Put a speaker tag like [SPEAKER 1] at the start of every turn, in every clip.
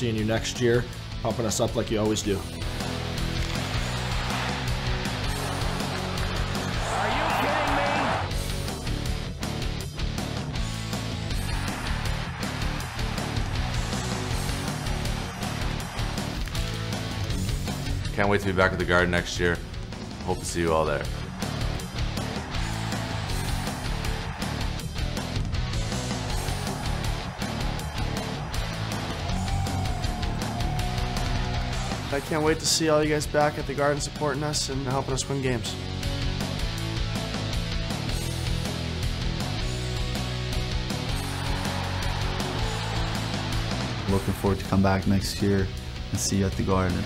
[SPEAKER 1] seeing you next year, pumping us up like you always do.
[SPEAKER 2] Can't wait to be back at the garden next year. Hope to see you all there.
[SPEAKER 3] Can't wait to see all you guys back at the Garden supporting us and helping us win games.
[SPEAKER 4] Looking forward to come back next year and see you at the Garden.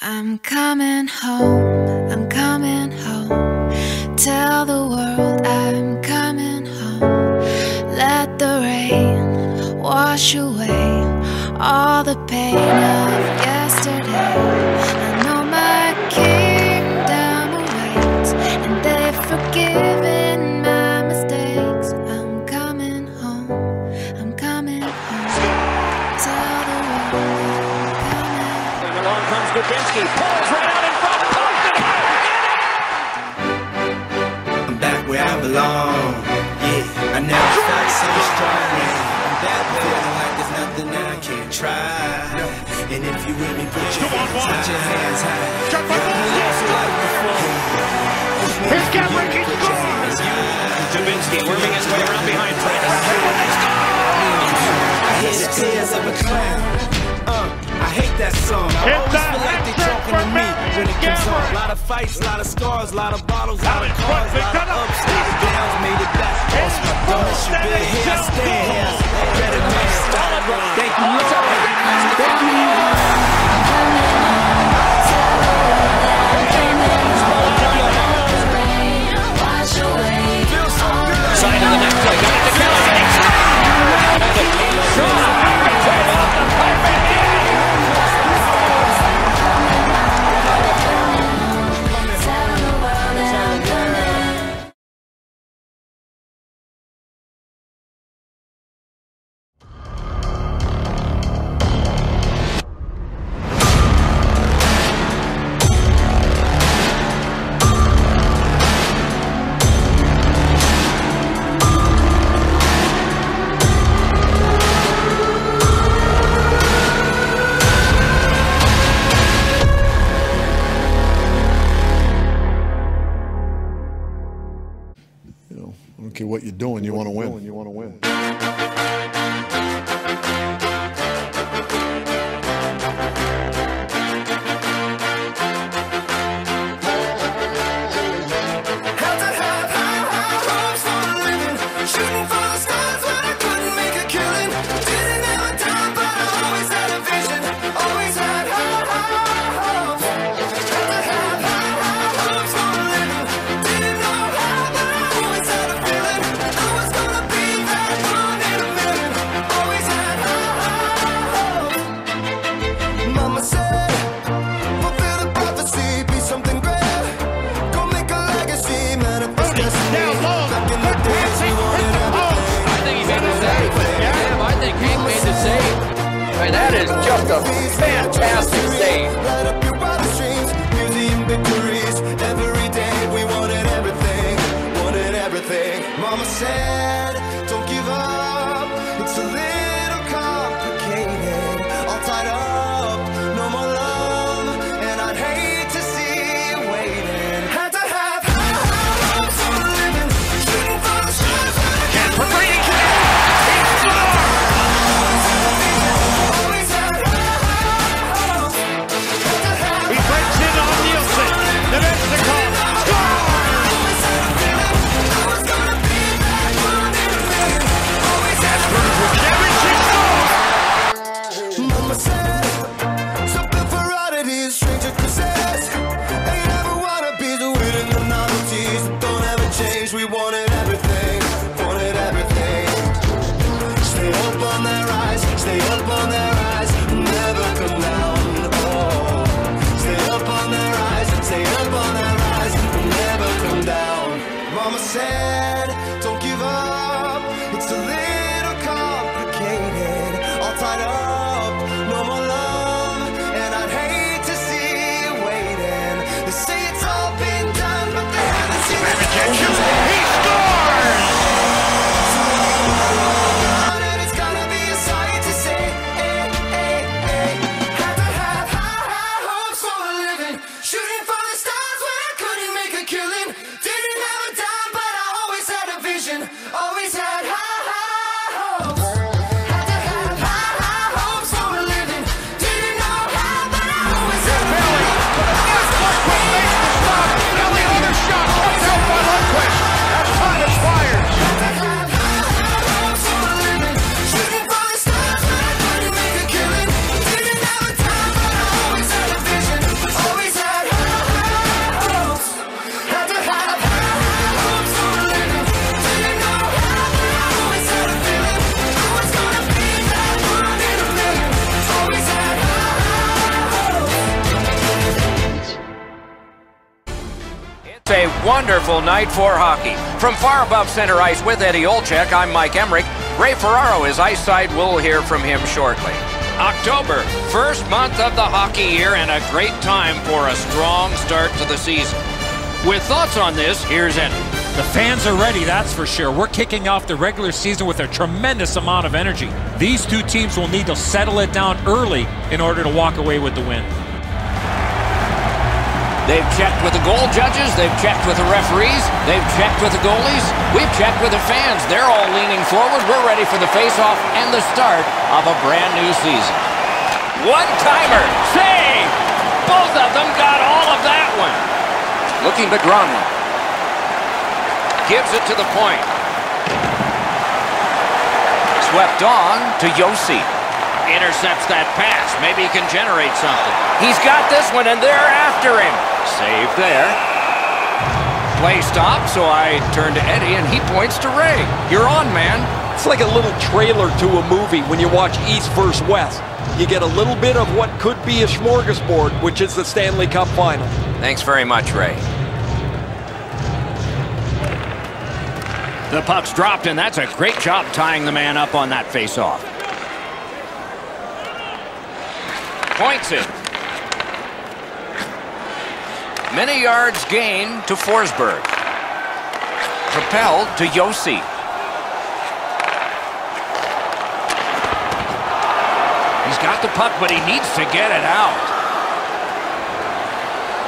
[SPEAKER 5] I'm coming home.
[SPEAKER 6] Brady worming his way around behind
[SPEAKER 7] Brady. Uh, I hate that song. I it's always feel like they're talking to me when it comes on. A lot of fights, a lot of scars, a lot of bottles, a lot of cars, a lot of ups, a lot of downs, made it back. Lost my donuts, you been here, I stand. Better man, stop. Thank you, Lord. Thank you, Lord.
[SPEAKER 6] fantastic.
[SPEAKER 8] Wonderful night for hockey. From far above center ice with Eddie Olczyk, I'm Mike Emrick. Ray Ferraro is ice side. We'll hear from him shortly. October, first month of the hockey year, and a great time for a strong start to the season. With thoughts on this, here's Eddie.
[SPEAKER 9] The fans are ready, that's for sure. We're kicking off the regular season with a tremendous amount of energy. These two teams will need to settle it down early in order to walk away with the win.
[SPEAKER 8] They've checked with the goal judges, they've checked with the referees, they've checked with the goalies, we've checked with the fans. They're all leaning forward. We're ready for the face-off and the start of a brand new season. One-timer, save! Both of them got all of that one. Looking to Gronlund. Gives it to the point. Swept on to Josi. Intercepts that pass. Maybe he can generate something. He's got this one, and they're after him. Save there. Play stop, so I turn to Eddie, and he points to Ray. You're on, man.
[SPEAKER 10] It's like a little trailer to a movie when you watch East versus West. You get a little bit of what could be a smorgasbord, which is the Stanley Cup final.
[SPEAKER 8] Thanks very much, Ray. The puck's dropped, and that's a great job tying the man up on that face-off. Points it. Many yards gained to Forsberg. Propelled to Josi. He's got the puck, but he needs to get it out.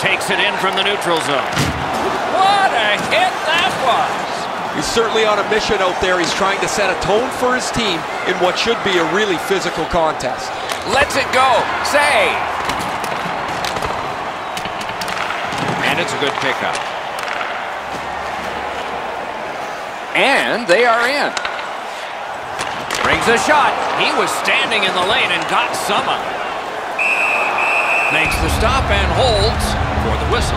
[SPEAKER 8] Takes it in from the neutral zone. What a hit that was!
[SPEAKER 10] He's certainly on a mission out there. He's trying to set a tone for his team in what should be a really physical contest.
[SPEAKER 8] Let's it go. Save. And it's a good pickup. And they are in. Brings a shot. He was standing in the lane and got some of it. Makes the stop and holds for the whistle.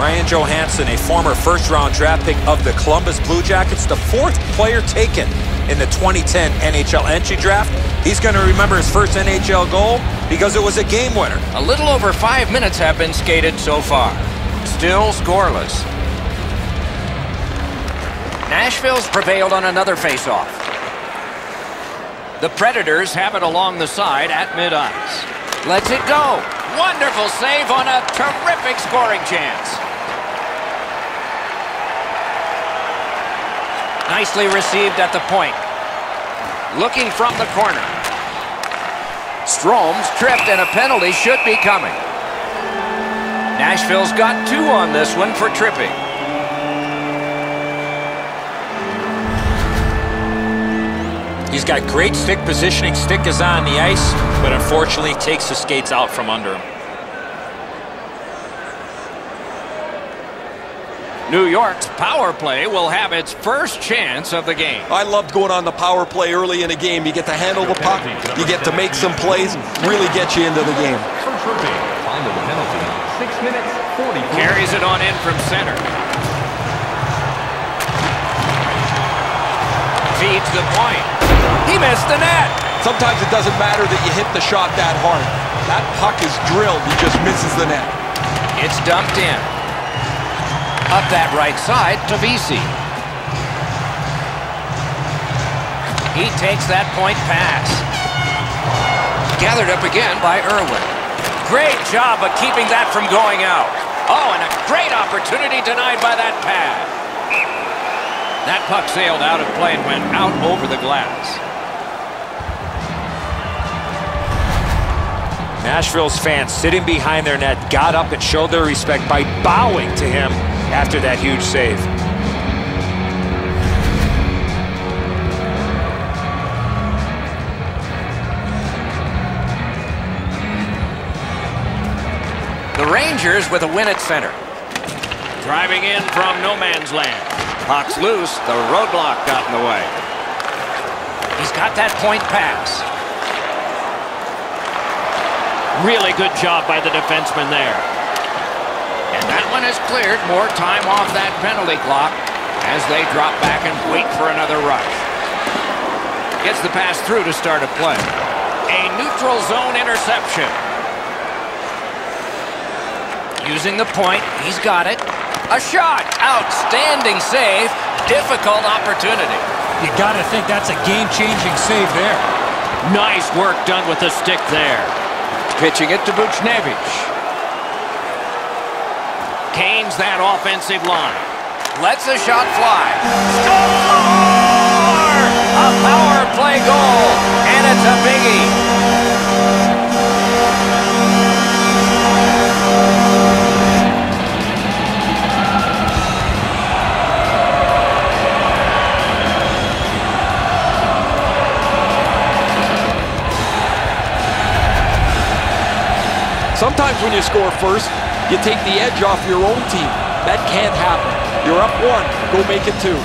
[SPEAKER 9] Ryan Johansen, a former first-round draft pick of the Columbus Blue Jackets, the fourth player taken in the 2010 NHL entry draft. He's going to remember his first NHL goal because it was a game winner.
[SPEAKER 8] A little over five minutes have been skated so far. Still scoreless. Nashville's prevailed on another faceoff. The Predators have it along the side at mid-ice. Lets it go. Wonderful save on a terrific scoring chance. Nicely received at the point. Looking from the corner. Strome's tripped and a penalty should be coming. Nashville's got two on this one for tripping.
[SPEAKER 9] He's got great stick positioning. Stick is on the ice, but unfortunately takes the skates out from under him.
[SPEAKER 8] New York's power play will have its first chance of the game.
[SPEAKER 10] I loved going on the power play early in a game. You get to handle the puck, you get to make some plays, really get you into the game.
[SPEAKER 8] Carries it on in from center. Feeds the point. He missed the net.
[SPEAKER 10] Sometimes it doesn't matter that you hit the shot that hard. That puck is drilled, he just misses the net.
[SPEAKER 8] It's dumped in. Up that right side to Vesey. He takes that point pass. Gathered up again by Irwin. Great job of keeping that from going out. Oh, and a great opportunity denied by that pad. That puck sailed out of play and went out over the glass.
[SPEAKER 9] Nashville's fans sitting behind their net got up and showed their respect by bowing to him after that huge save.
[SPEAKER 8] The Rangers with a win at center. Driving in from no man's land. Puck's loose. The roadblock got in the way. He's got that point pass. Really good job by the defenseman there. And that one is cleared. More time off that penalty clock as they drop back and wait for another rush. Gets the pass through to start a play. A neutral zone interception. Using the point, he's got it. A shot, outstanding save, difficult opportunity.
[SPEAKER 9] You got to think that's a game-changing save there.
[SPEAKER 8] Nice work done with the stick there. Pitching it to Buchnevich. Canes that offensive line. Lets a shot fly. Score! A power play goal, and it's a biggie.
[SPEAKER 10] Sometimes when you score first, you take the edge off your own team. That can't happen. You're up one, go make it two.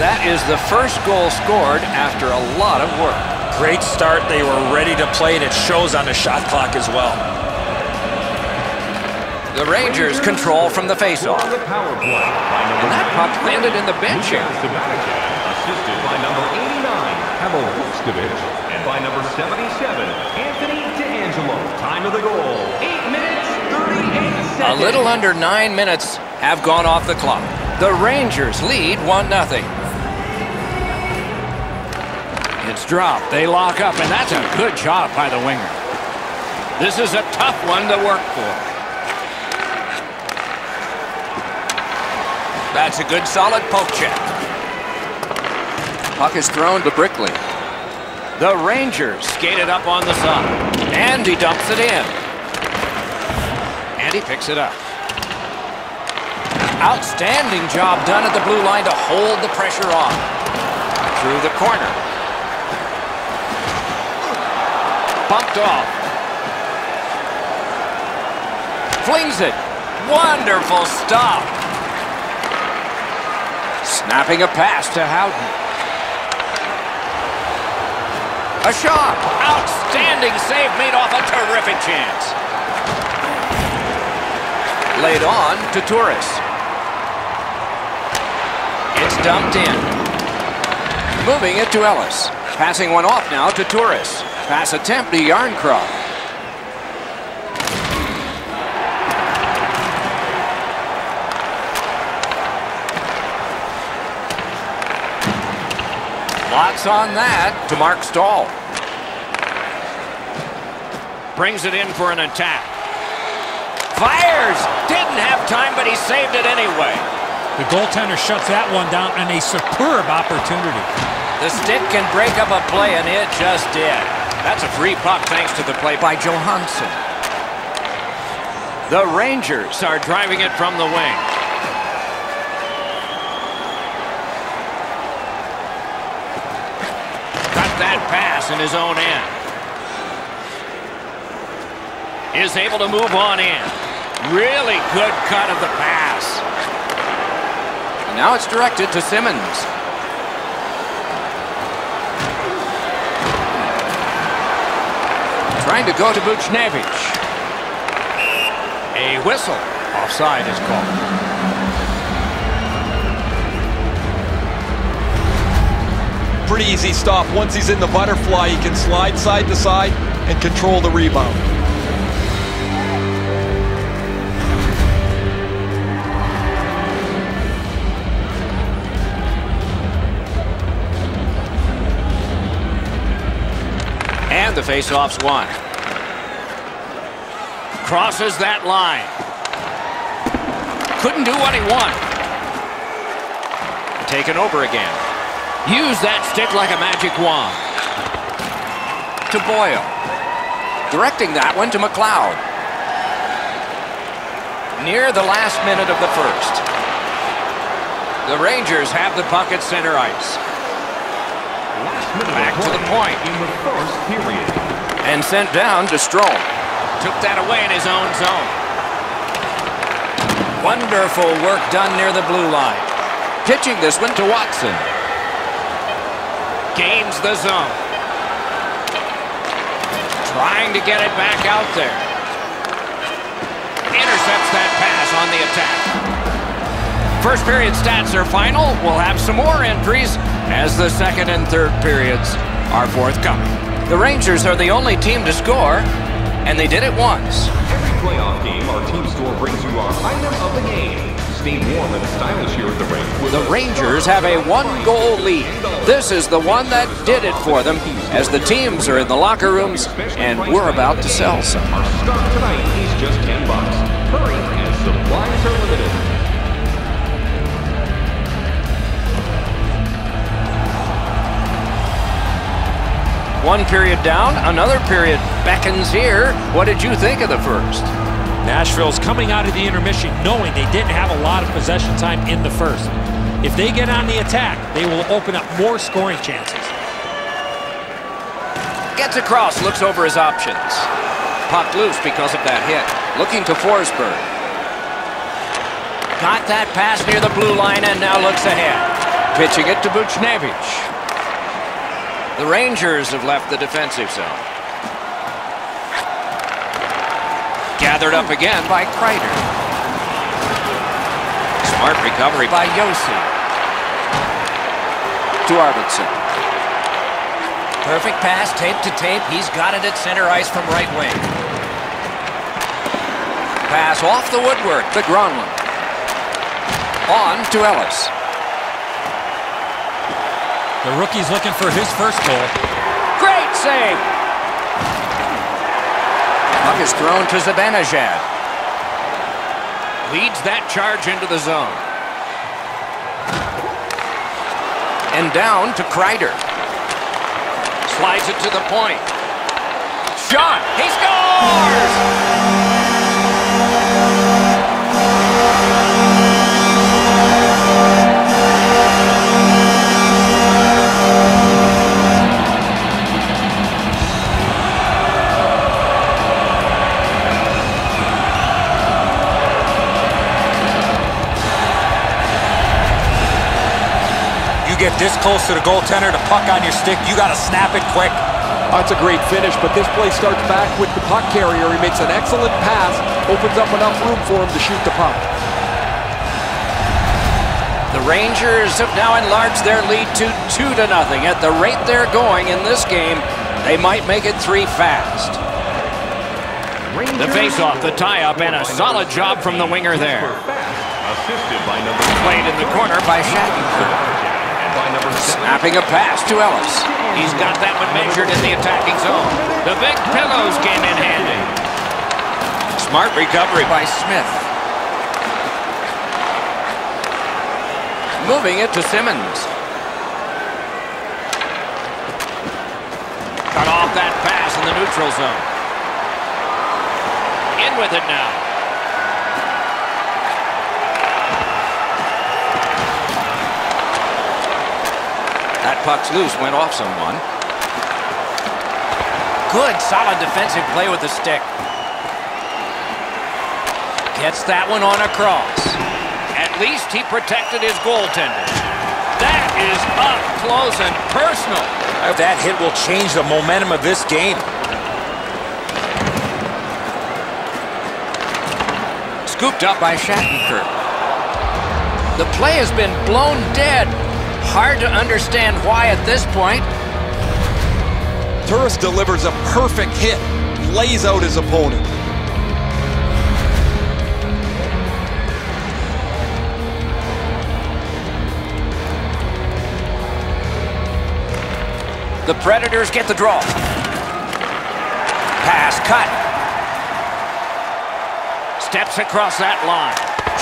[SPEAKER 8] That is the first goal scored after a lot of work.
[SPEAKER 9] Great start. They were ready to play, and it shows on the shot clock as well.
[SPEAKER 8] The Rangers control from the faceoff. And that puck landed in the bench area.
[SPEAKER 11] assisted by number 89, Pavel Buchnevich, and by number 77, Anthony DeAngelo. Time of the goal, 8 minutes, 38
[SPEAKER 8] A little under nine minutes have gone off the clock. The Rangers lead 1-0. It's dropped. They lock up, and that's a good job by the winger. This is a tough one to work for. That's a good solid poke check. Puck is thrown to Brickley. The Rangers skated up on the side. And he dumps it in. And he picks it up. Outstanding job done at the blue line to hold the pressure on. Through the corner. Bumped off. Flings it. Wonderful stop. Snapping a pass to Howden. A shot. Outstanding save made off a terrific chance. Laid on to Torres. It's dumped in. Moving it to Ellis. Passing one off now to Torres. Pass attempt to Jarnkrok. Locks on that to Marc Staal. Brings it in for an attack. Fires! Didn't have time, but he saved it anyway.
[SPEAKER 9] The goaltender shuts that one down on a superb opportunity.
[SPEAKER 8] The stick can break up a play, and it just did. That's a free puck thanks to the play by Johansen. The Rangers are driving it from the wing. Got that pass in his own end. Is able to move on in. Really good cut of the pass. And now it's directed to Simmons. Trying to go to Buchnevich. A whistle. Offside is called.
[SPEAKER 10] pretty easy stop. Once he's in the butterfly, he can slide side to side and control the rebound.
[SPEAKER 8] And the faceoff's won. Crosses that line. Couldn't do what he wanted. Taken over again. Use that stick like a magic wand. To Boyle. Directing that one to McLeod. Near the last minute of the first. The Rangers have the puck at center ice. Back to the point.
[SPEAKER 11] In the first period.
[SPEAKER 8] And sent down to Strome. Took that away in his own zone. Wonderful work done near the blue line. Pitching this one to Watson. Gains the zone. Trying to get it back out there. Intercepts that pass on the attack. First period stats are final. We'll have some more entries as the second and third periods are forthcoming. The Rangers are the only team to score, and they did it once.
[SPEAKER 11] Every playoff game, our team store brings you our item of the game. Warm and stylish here at the.
[SPEAKER 8] The Rangers have a one-goal lead. This is the one that did it for them as the teams are in the locker rooms, and we're about to sell some.
[SPEAKER 11] Our stock tonight is just 10 bucks. Hurry, as supplies are limited.
[SPEAKER 8] One period down, another period beckons here. What did you think of the first?
[SPEAKER 9] Nashville's coming out of the intermission knowing they didn't have a lot of possession time in the first. If they get on the attack, they will open up more scoring chances.
[SPEAKER 8] Gets across, looks over his options. Popped loose because of that hit. Looking to Forsberg. Got that pass near the blue line and now looks ahead. Pitching it to Buchnevich. The Rangers have left the defensive zone. Gathered up again by Kreider. Smart recovery by Josi. To Arvidsson. Perfect pass, tape to tape. He's got it at center ice from right wing. Pass off the woodwork to Gronlund. On to Ellis.
[SPEAKER 9] The rookie's looking for his first goal.
[SPEAKER 8] Great save! Puck is thrown to Zibanejad. Leads that charge into the zone. And down to Kreider. Slides it to the point. Shot! He scores!
[SPEAKER 9] Get this close to the goaltender, the puck on your stick, you got to snap it quick.
[SPEAKER 10] That's a great finish, but this play starts back with the puck carrier. He makes an excellent pass, opens up enough room for him to shoot the puck.
[SPEAKER 8] The Rangers have now enlarged their lead to two to nothing. At the rate they're going in this game, they might make it three fast. The face-off, the tie-up, and a solid job from the winger there.
[SPEAKER 11] Assisted by number
[SPEAKER 8] Played in the corner by Shattenkirk. Snapping a pass to Ellis. He's got that one measured in the attacking zone. The big pillows came in handy. Smart recovery by Smith. Moving it to Simmons. Cut off that pass in the neutral zone. In with it now. Puck's loose, went off someone. Good, solid defensive play with the stick. Gets that one on across. At least he protected his goaltender. That is up close and personal.
[SPEAKER 9] That hit will change the momentum of this game.
[SPEAKER 8] Scooped up by Shattenkirk. The play has been blown dead. Hard to understand why at this point.
[SPEAKER 10] Turris delivers a perfect hit, lays out his opponent.
[SPEAKER 8] The Predators get the draw. pass cut. Steps across that line.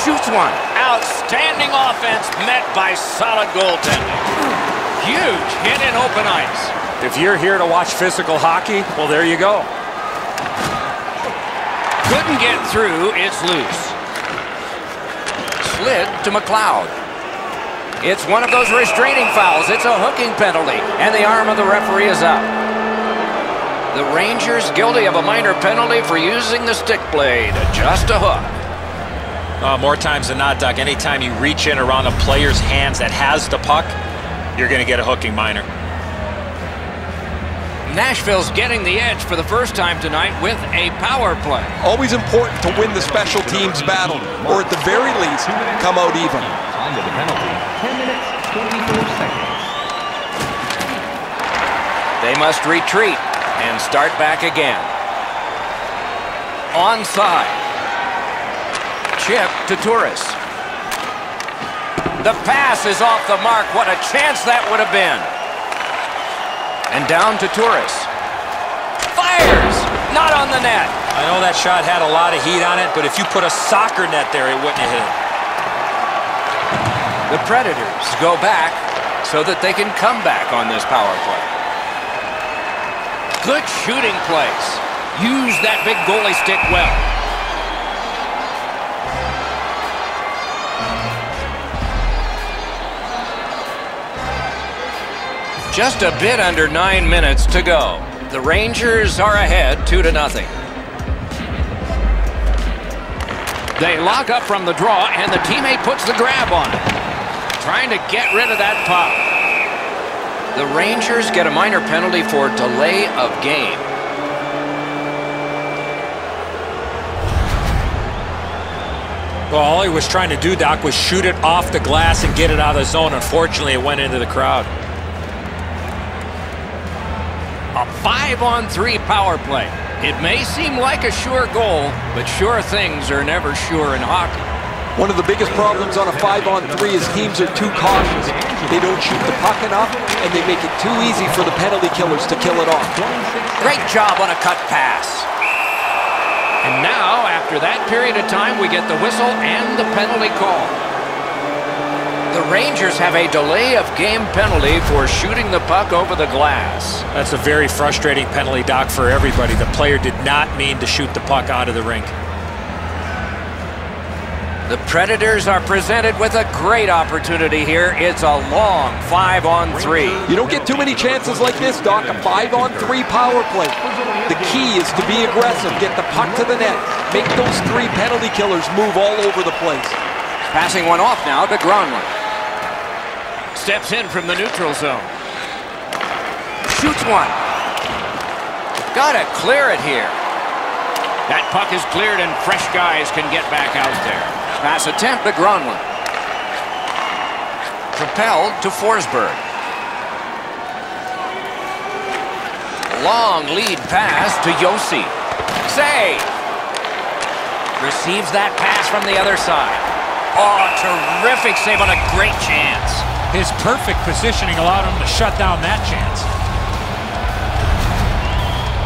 [SPEAKER 8] Shoots one. Outstanding offense met by solid goaltending. Huge hit in open ice.
[SPEAKER 9] If you're here to watch physical hockey, well, there you go.
[SPEAKER 8] Couldn't get through. It's loose. Slid to McLeod. It's one of those restraining fouls. It's a hooking penalty, and the arm of the referee is up. The Rangers guilty of a minor penalty for using the stick blade. Just a hook.
[SPEAKER 9] Uh, more times than not, Doc, anytime you reach in around a player's hands that has the puck, you're going to get a hooking minor.
[SPEAKER 8] Nashville's getting the edge for the first time tonight with a power play.
[SPEAKER 10] Always important to win the special teams battle, or at the very least, come out even.
[SPEAKER 11] Time the penalty, 10 minutes, 24 seconds.
[SPEAKER 8] They must retreat and start back again. Onside. Chip to Turris. The pass is off the mark. What a chance that would have been. And down to Turris. Fires! Not on the net.
[SPEAKER 9] I know that shot had a lot of heat on it, but if you put a soccer net there, it wouldn't have hit it.
[SPEAKER 8] The Predators go back so that they can come back on this power play. Good shooting place. Use that big goalie stick well. Just a bit under nine minutes to go. The Rangers are ahead two to nothing. They lock up from the draw, and the teammate puts the grab on it. Trying to get rid of that puck. The Rangers get a minor penalty for delay of game.
[SPEAKER 9] Well, all he was trying to do, Doc, was shoot it off the glass and get it out of the zone. Unfortunately, it went into the crowd.
[SPEAKER 8] Five-on-three power play. It may seem like a sure goal, but sure things are never sure in hockey.
[SPEAKER 10] One of the biggest problems on a five-on-three is teams are too cautious. They don't shoot the puck enough, and they make it too easy for the penalty killers to kill it off.
[SPEAKER 8] Great job on a cut pass. And now, after that period of time, we get the whistle and the penalty call. The Rangers have a delay of game penalty for shooting the puck over the glass.
[SPEAKER 9] That's a very frustrating penalty, Doc, for everybody. The player did not mean to shoot the puck out of the rink.
[SPEAKER 8] The Predators are presented with a great opportunity here. It's a long five-on-three.
[SPEAKER 10] You don't get too many chances like this, Doc. A five-on-three power play. The key is to be aggressive, get the puck to the net, make those three penalty killers move all over the place.
[SPEAKER 8] Passing one off now to Gronlund. Steps in from the neutral zone. Shoots one. Gotta clear it here. That puck is cleared and fresh guys can get back out there. Pass attempt to Gronlund. Propelled to Forsberg. Long lead pass to Josi. Save. Receives that pass from the other side. Oh, terrific save on a great chance.
[SPEAKER 9] His perfect positioning allowed him to shut down that chance.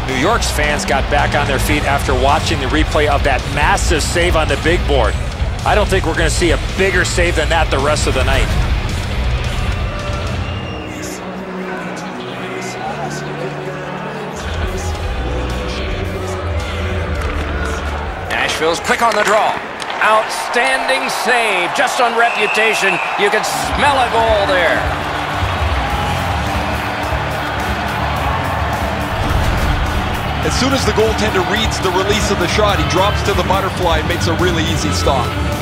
[SPEAKER 9] New York's fans got back on their feet after watching the replay of that massive save on the big board. I don't think we're going to see a bigger save than that the rest of the night.
[SPEAKER 8] Nashville's quick on the draw. Outstanding save. Just on reputation, you can smell a goal there.
[SPEAKER 10] As soon as the goaltender reads the release of the shot, he drops to the butterfly and makes a really easy stop.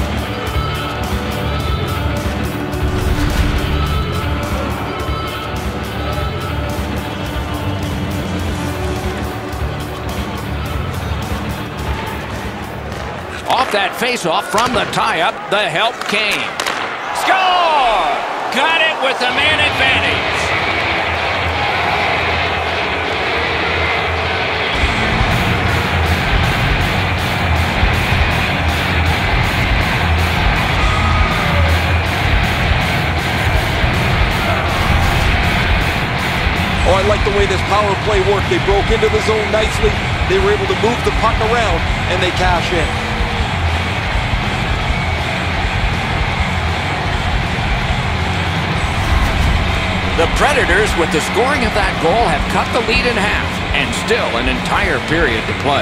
[SPEAKER 8] That faceoff from the tie-up, the help came. Score! Got it with the man advantage.
[SPEAKER 10] Oh, I like the way this power play worked. They broke into the zone nicely. they were able to move the puck around and they cash in.
[SPEAKER 8] The Predators, with the scoring of that goal, have cut the lead in half and still an entire period to play.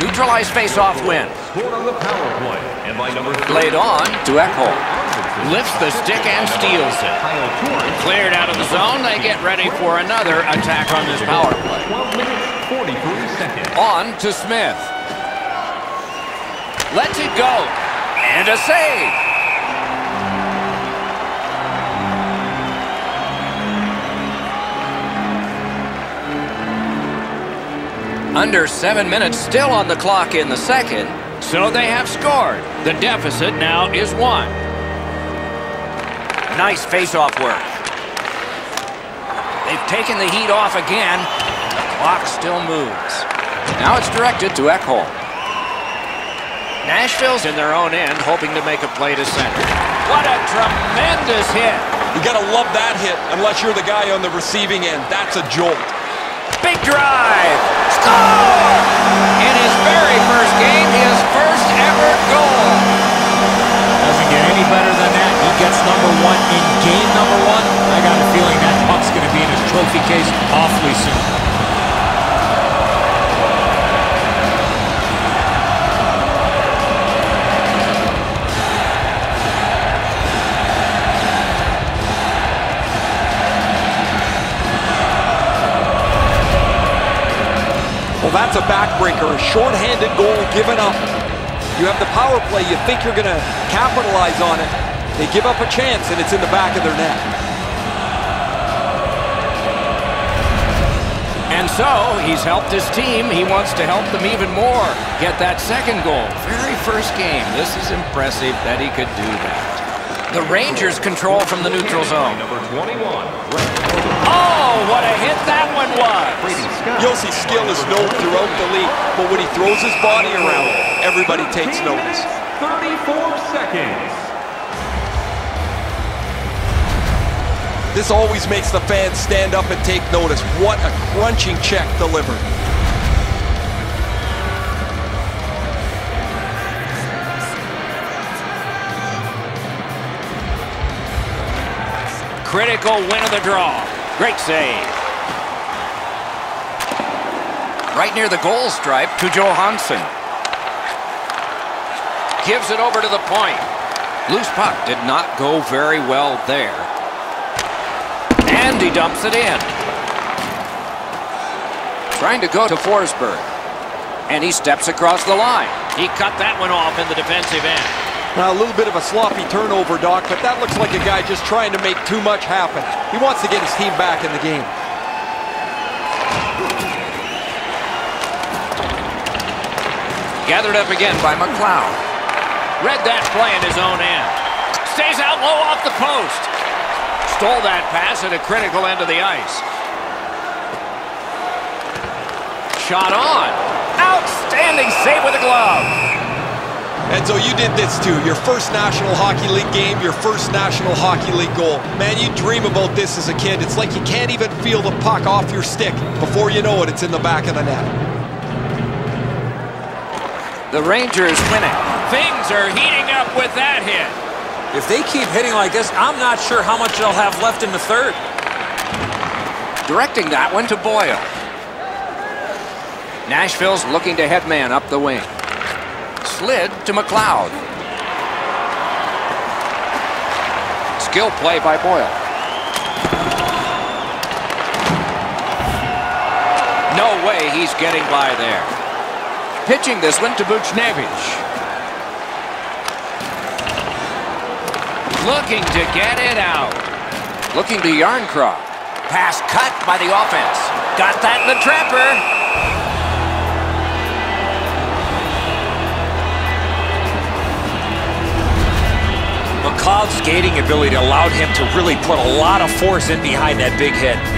[SPEAKER 8] Neutralized face-off win.
[SPEAKER 11] On the power play. And by number
[SPEAKER 8] Played on to Ekholm. Lifts the stick and steals it. Cleared out of the zone. They get ready for another attack on this power play.
[SPEAKER 11] 12 minutes, 43 seconds.
[SPEAKER 8] On to Smith. Lets it go. And a save. Under seven minutes still on the clock in the second, so they have scored. The deficit now is one. Nice face-off work. They've taken the heat off again. The clock still moves. Now it's directed to Ekholm. Nashville's in their own end, hoping to make a play to center. What a tremendous hit.
[SPEAKER 10] You gotta love that hit unless you're the guy on the receiving end. That's a jolt.
[SPEAKER 8] Big drive. Score! In his very first game, his first ever goal.
[SPEAKER 9] Doesn't get any better than that. He gets number one in game number one. I got a feeling that puck's going to be in his trophy case awfully soon.
[SPEAKER 10] Well, that's a backbreaker, a shorthanded goal given up. You have the power play, you think you're going to capitalize on it. They give up a chance, and it's in the back of their net.
[SPEAKER 8] And so, he's helped his team. He wants to help them even more. Get that second goal. Very first game. This is impressive that he could do that. The Rangers control from the neutral zone.
[SPEAKER 11] Number 21.
[SPEAKER 8] Oh, what a hit that one was.
[SPEAKER 10] Josi's skill is known throughout the league, but when he throws his body around, everybody takes notice.
[SPEAKER 11] 34 seconds.
[SPEAKER 10] This always makes the fans stand up and take notice. What a crunching check delivered.
[SPEAKER 8] Critical win of the draw. Great save. Right near the goal stripe to Johansen. Gives it over to the point. Loose puck did not go very well there. And he dumps it in. Trying to go to Forsberg. And he steps across the line. He cut that one off in the defensive end.
[SPEAKER 10] Now, a little bit of a sloppy turnover, Doc, but that looks like a guy just trying to make too much happen. He wants to get his team back in the game.
[SPEAKER 8] Gathered up again by McLeod. Read that play in his own end. Stays out low off the post. Stole that pass at a critical end of the ice. Shot on. Outstanding save with a glove.
[SPEAKER 10] Edzo, you did this too. Your first National Hockey League game, your first National Hockey League goal. Man, you dream about this as a kid. It's like you can't even feel the puck off your stick. Before you know it, it's in the back of the net.
[SPEAKER 8] The Rangers winning. Things are heating up with that hit.
[SPEAKER 9] If they keep hitting like this, I'm not sure how much they'll have left in the third.
[SPEAKER 8] Directing that one to Boyle. Nashville's looking to headman up the wing. Slid to McLeod. Skill play by Boyle. No way he's getting by there. Pitching this one to Buchnevich. Looking to get it out. Looking to Jarnkrok. Pass cut by the offense. Got that in the trapper.
[SPEAKER 9] McLeod's skating ability allowed him to really put a lot of force in behind that big hit.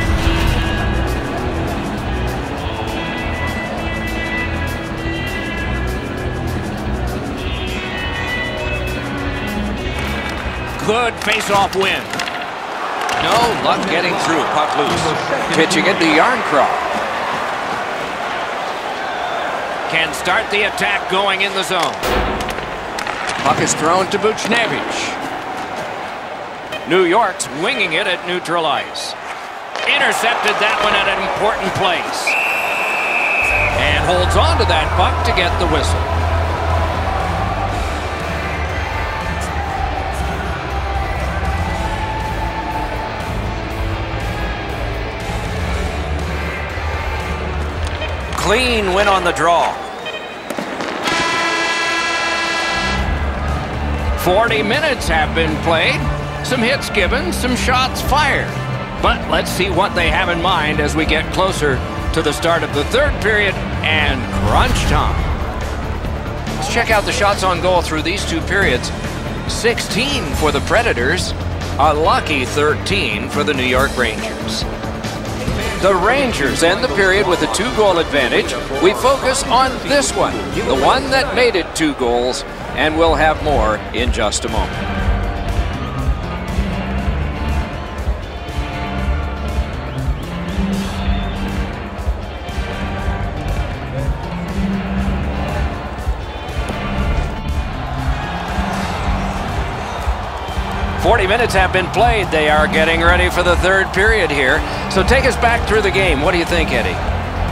[SPEAKER 8] Good face-off win. No luck getting through. Puck loose. Pitching it to Jarnkrok. can start the attack going in the zone. Puck is thrown to Buchnevich. New York's winging it at neutral ice. Intercepted that one at an important place. And holds on to that puck to get the whistle. Clean win on the draw. 40 minutes have been played. Some hits given, some shots fired. But let's see what they have in mind as we get closer to the start of the third period and crunch time. Let's check out the shots on goal through these two periods. 16 for the Predators, a lucky 13 for the New York Rangers. The Rangers end the period with a two-goal advantage. We focus on this one, the one that made it two goals, and we'll have more in just a moment. Forty minutes have been played. They are getting ready for the third period here. So take us back through the game. What do you think, Eddie?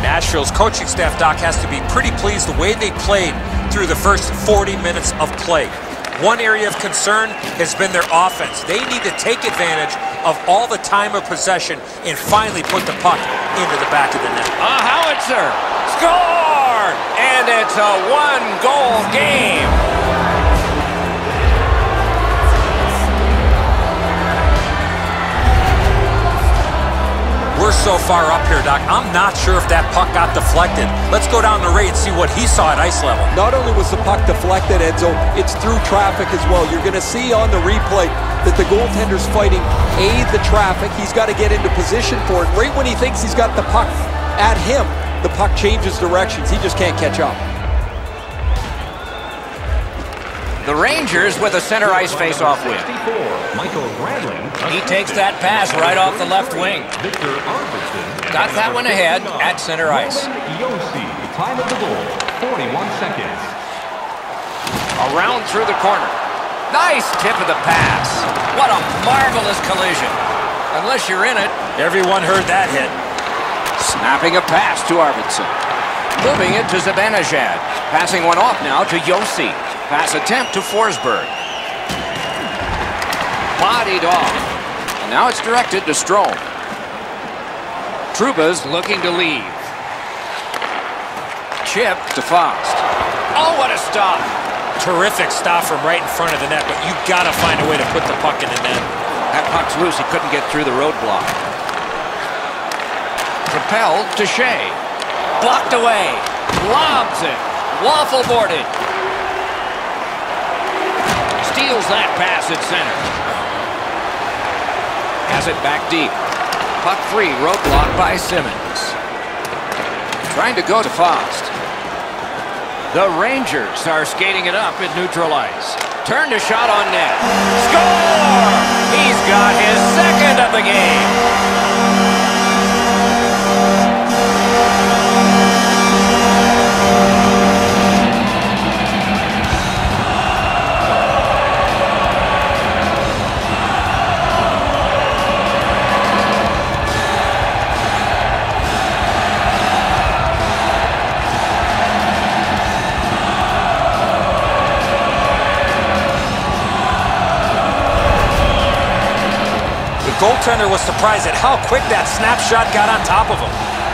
[SPEAKER 9] Nashville's coaching staff, Doc, has to be pretty pleased the way they played through the first 40 minutes of play. One area of concern has been their offense. They need to take advantage of all the time of possession and finally put the puck into the back of the net.
[SPEAKER 8] A howitzer scored, and it's a one-goal game.
[SPEAKER 9] We're so far up here, Doc. I'm not sure if that puck got deflected. Let's go down the Ray and see what he saw at ice level.
[SPEAKER 10] Not only was the puck deflected, Edzo, it's through traffic as well. You're going to see on the replay that the goaltender's fighting A, the traffic. He's got to get into position for it. Right when he thinks he's got the puck at him, the puck changes directions. He just can't catch up.
[SPEAKER 8] The Rangers with a center ice face-off win.
[SPEAKER 11] Michael Gradlin.
[SPEAKER 8] He takes that pass right off the left wing.
[SPEAKER 11] Viktor Arvidsson.
[SPEAKER 8] Got that one ahead at center ice.
[SPEAKER 11] Time of the goal, 41 seconds.
[SPEAKER 8] Around through the corner. Nice tip of the pass. What a marvelous collision. Unless you're in it.
[SPEAKER 9] Everyone heard that hit.
[SPEAKER 8] Snapping a pass to Arvidsson. Moving it to Zibanejad. Passing one off now to Josi. Pass attempt to Forsberg. Bodied off. And now it's directed to Strome. Trouba's looking to leave. Chip to Faust. Oh, what a stop.
[SPEAKER 9] Terrific stop from right in front of the net, but you've got to find a way to put the puck in the net.
[SPEAKER 8] That puck's loose. He couldn't get through the roadblock. Propelled to Skjei. Blocked away. Lobs it. Waffle boarded. Steals that pass at center. Has it back deep. Puck free. Roadblock by Simmons. Trying to go to Faust. The Rangers are skating it up at neutral ice. Turned a shot on net. Score! He's got his second of the game.
[SPEAKER 9] Goaltender was surprised at how quick that snapshot got on top of him.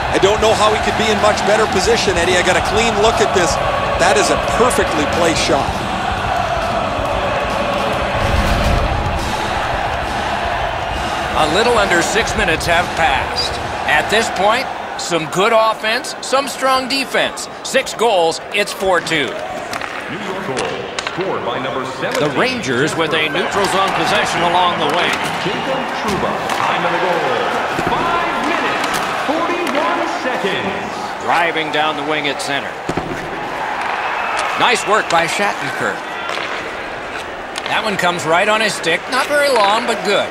[SPEAKER 10] I don't know how he could be in much better position, Eddie. I got a clean look at this. That is a perfectly placed shot.
[SPEAKER 8] A little under six minutes have passed. At this point, some good offense, some strong defense. Six goals, it's 4-2.
[SPEAKER 11] New York goal, scored by number 17.
[SPEAKER 8] The Rangers with a neutral zone possession along the way.
[SPEAKER 11] Jacob Trouba. Time of the goal, 5 minutes, 41 seconds.
[SPEAKER 8] Driving down the wing at center. Nice work by Shattenkirk. That one comes right on his stick. Not very long, but good.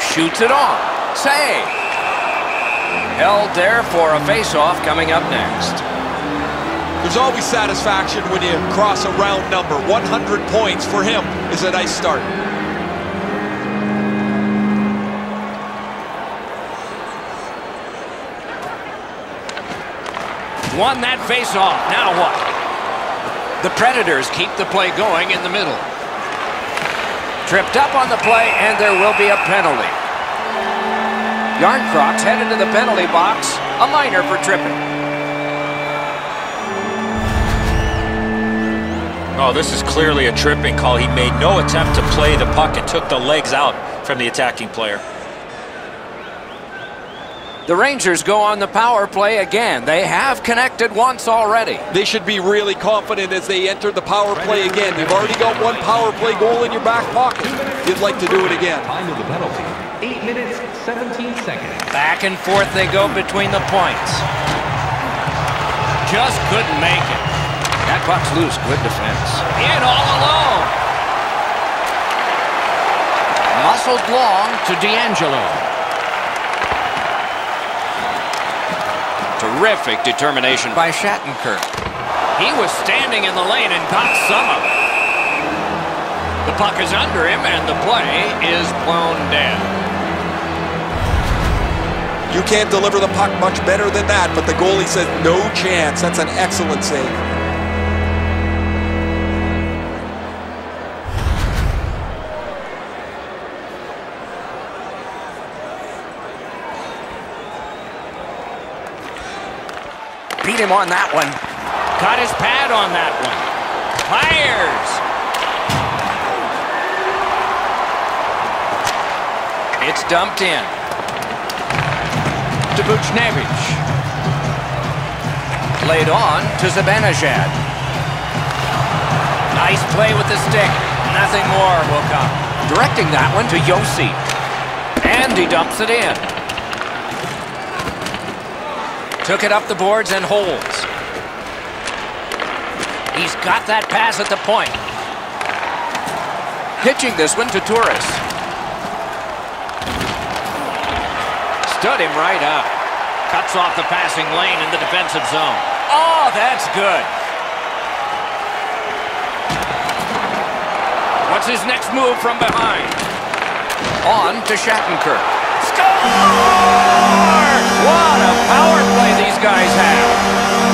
[SPEAKER 8] Shoots it on. Save. Held there for a face-off coming up next.
[SPEAKER 10] There's always satisfaction when you cross a round number. 100 points for him is a nice start.
[SPEAKER 8] Won that face-off. Now what? The Predators keep the play going in the middle. Tripped up on the play, and there will be a penalty. Jarnkrok's headed to the penalty box. A minor for tripping.
[SPEAKER 9] Oh, this is clearly a tripping call. He made no attempt to play the puck and took the legs out from the attacking player.
[SPEAKER 8] The Rangers go on the power play again. They have connected once already.
[SPEAKER 10] They should be really confident as they enter the power play again. You've already got one power play goal in your back pocket. You'd like to do it again.
[SPEAKER 11] Time of the penalty. 8 minutes, 17 seconds.
[SPEAKER 8] Back and forth they go between the points. Just couldn't make it. That puck's loose. Good defense. In all alone. Muscled long to DeAngelo. Terrific determination by Shattenkirk. He was standing in the lane and caught some of it. The puck is under him and the play is blown dead.
[SPEAKER 10] You can't deliver the puck much better than that, but the goalie says no chance. That's an excellent save.
[SPEAKER 8] Beat him on that one. Got his pad on that one. Fires. It's dumped in. To Buchnevich. Laid on to Zibanejad. Nice play with the stick. Nothing more will come. Directing that one to Josi. And he dumps it in. Took it up the boards and holds. He's got that pass at the point. Pitching this one to Torres. Stood him right up. Cuts off the passing lane in the defensive zone. Oh, that's good. What's his next move from behind? On to Shattenkirk. Score! What a power play these guys have.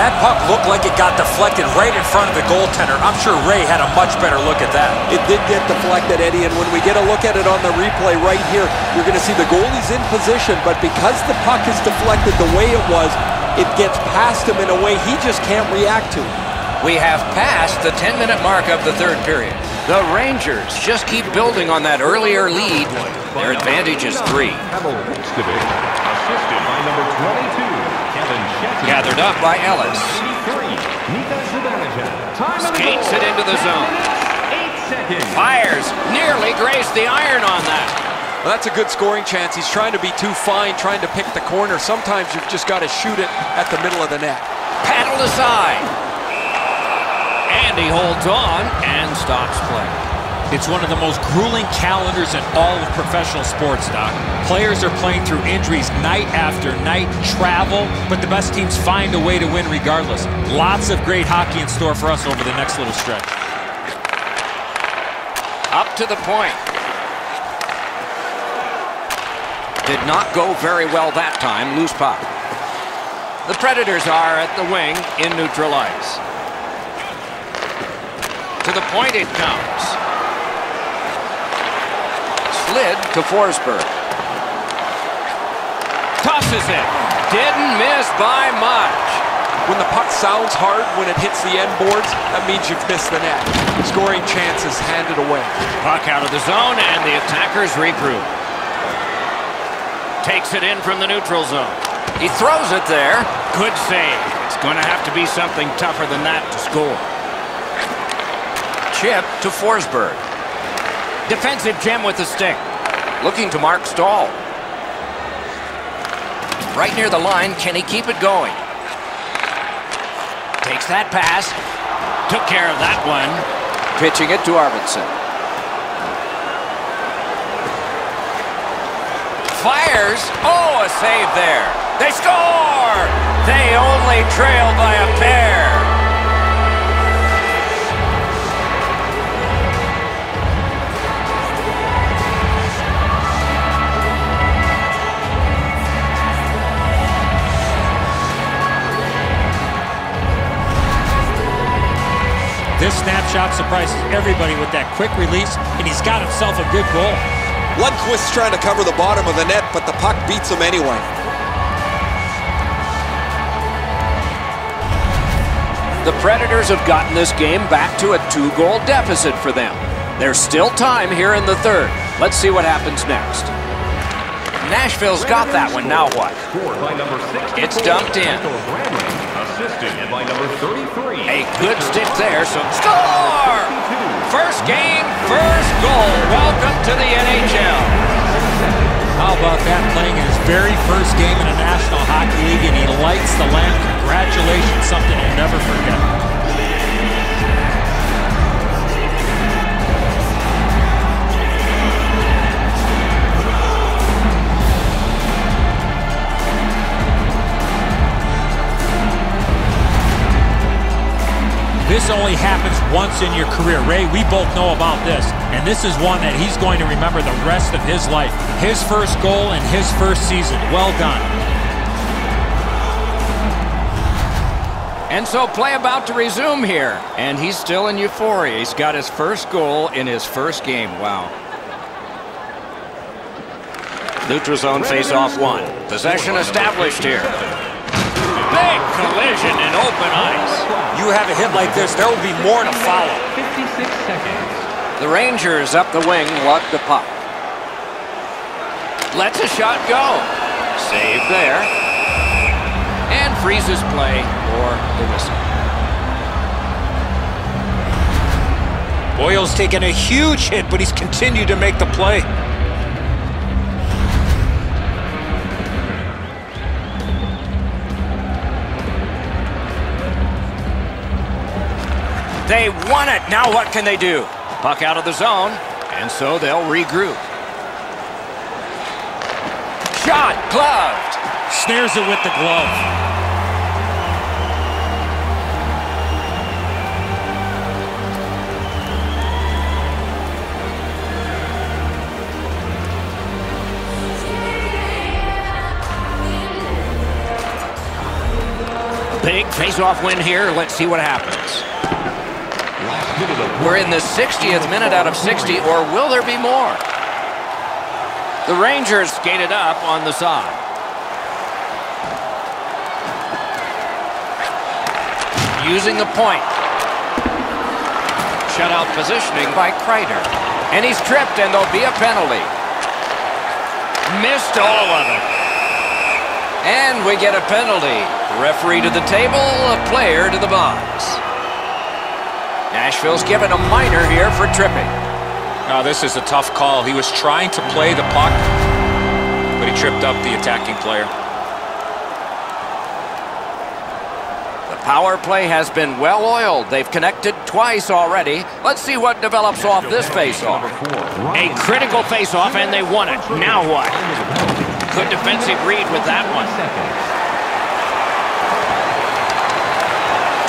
[SPEAKER 9] That puck looked like it got deflected right in front of the goaltender. I'm sure Ray had a much better look at that.
[SPEAKER 10] It did get deflected, Eddie, and when we get a look at it on the replay right here, you're going to see the goalie's in position, but because the puck is deflected the way it was, it gets past him in a way he just can't react to.
[SPEAKER 8] We have passed the 10-minute mark of the third period. The Rangers just keep building on that earlier lead. Their advantage is three.
[SPEAKER 11] Assisted by number 22, Kevin Shetty.
[SPEAKER 8] Gathered up by Ellis.
[SPEAKER 11] 83, Mika Zibanejad. Time
[SPEAKER 8] Skates it into the zone.
[SPEAKER 11] 8 seconds.
[SPEAKER 8] Fires. Nearly grazed the iron on that.
[SPEAKER 10] Well, that's a good scoring chance. He's trying to be too fine, trying to pick the corner. Sometimes you've just got to shoot it at the middle of the net.
[SPEAKER 8] Paddled aside. And he holds on and stops play.
[SPEAKER 9] It's one of the most grueling calendars in all of professional sports, Doc. Players are playing through injuries night after night, travel, but the best teams find a way to win regardless. Lots of great hockey in store for us over the next little stretch.
[SPEAKER 8] Up to the point. Did not go very well that time. Loose puck. The Predators are at the wing in neutral ice. To the point it comes. Slid to Forsberg. Tosses it. Didn't miss by much.
[SPEAKER 10] When the puck sounds hard when it hits the end boards, that means you've missed the net. Scoring chances handed away.
[SPEAKER 8] Puck out of the zone and the attackers regroup. Takes it in from the neutral zone. He throws it there. Good save. It's going to have to be something tougher than that to score. chip to Forsberg. Defensive gem with the stick. Looking to Marc Staal. Right near the line, can he keep it going? Takes that pass. Took care of that one. Pitching it to Arvidsson. Fires. Oh, a save there. They score! They only trail by a pair.
[SPEAKER 9] This snapshot surprises everybody with that quick release, and he's got himself a good goal.
[SPEAKER 10] Lundqvist's trying to cover the bottom of the net, but the puck beats him anyway.
[SPEAKER 8] The Predators have gotten this game back to a two-goal deficit for them. There's still time here in the third. Let's see what happens next. Nashville's got that one. Now what?
[SPEAKER 11] Scored by number 64,
[SPEAKER 8] It's dumped in.
[SPEAKER 11] Victor Bradley. Assisted by number 33.
[SPEAKER 8] A good stick there, so score! First game, first goal. Welcome to the NHL.
[SPEAKER 9] How about that playing his very first game in the National Hockey League, and he lights the lamp. Congratulations, something he'll never forget. Only happens once in your career. Ray, we both know about this. And this is one that he's going to remember the rest of his life. His first goal in his first season. Well done.
[SPEAKER 8] And so play about to resume here. And he's still in euphoria. He's got his first goal in his first game. Wow. Neutral zone face-off one. Possession established here. Big collision in open ice.
[SPEAKER 9] You have a hit like this, there will be more to follow.
[SPEAKER 11] 56 seconds.
[SPEAKER 8] The Rangers up the wing lug the puck. Lets a shot go. Save there. And freezes play for the whistle.
[SPEAKER 9] Boyle's taken a huge hit, but he's continued to make the play.
[SPEAKER 8] They won it. Now what can they do? Puck out of the zone, and so they'll regroup. Shot gloved.
[SPEAKER 9] Snares it with the glove.
[SPEAKER 8] Big face-off win here. Let's see what happens. We're in the 60th minute out of 60, or will there be more? The Rangers skated up on the side. Using the point. Shutout positioning by Kreider. And he's tripped, and there'll be a penalty. Missed all of it. And we get a penalty. Referee to the table, a player to the box. Nashville's given a minor here for tripping.
[SPEAKER 9] Now, this is a tough call. He was trying to play the puck, but he tripped up the attacking player.
[SPEAKER 8] The power play has been well oiled. They've connected twice already. Let's see what develops off this faceoff. A critical faceoff, and they won it. Now what? Good defensive read with that one.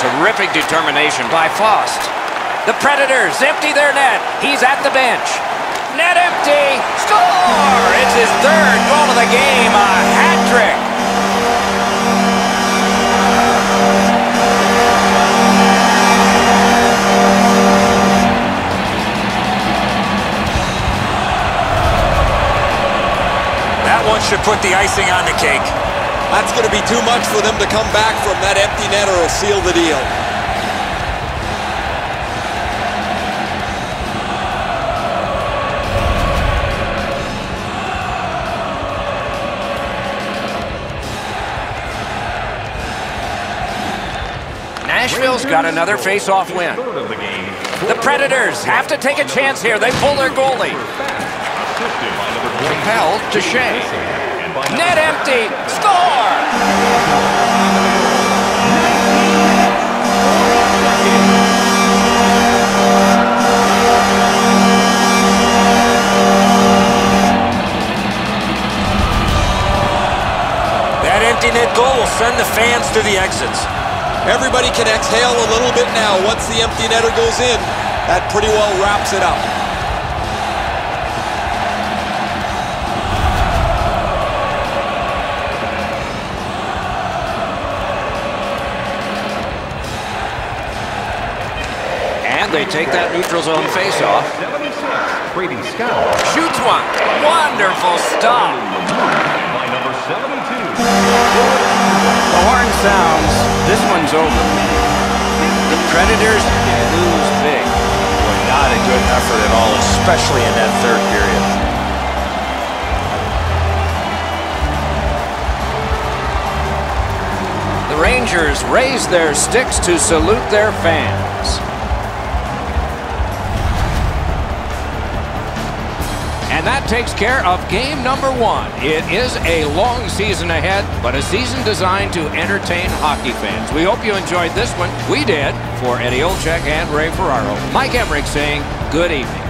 [SPEAKER 8] Terrific determination by Faust. The Predators empty their net. He's at the bench. Net empty. Score! It's his third goal of the game. A hat trick.
[SPEAKER 9] That one should put the icing on the cake.
[SPEAKER 10] That's going to be too much for them to come back from that empty net or it'll seal the deal.
[SPEAKER 8] Nashville's got another face-off win.
[SPEAKER 11] The
[SPEAKER 8] Predators have to take a chance here. They pull their goalie.
[SPEAKER 11] Assisted by number 20.
[SPEAKER 8] Held to
[SPEAKER 11] Skjei.
[SPEAKER 8] Net empty. Score!
[SPEAKER 9] That empty net goal will send the fans to the exits.
[SPEAKER 10] Everybody can exhale a little bit now. Once the empty netter goes in, that pretty well wraps it up.
[SPEAKER 8] And they take that neutral zone face-off.
[SPEAKER 11] 76, Brady Scott.
[SPEAKER 8] Shoots one. Wonderful stop.
[SPEAKER 11] By number 72.
[SPEAKER 8] The horn sounds. This one's over. The Predators lose big.
[SPEAKER 9] Boy, not a good effort at all, especially in that third period.
[SPEAKER 8] The Rangers raise their sticks to salute their fans. And that takes care of game number one. It is a long season ahead, but a season designed to entertain hockey fans. We hope you enjoyed this one. We did. For Eddie Olczyk and Ray Ferraro, Mike Emrick saying good evening.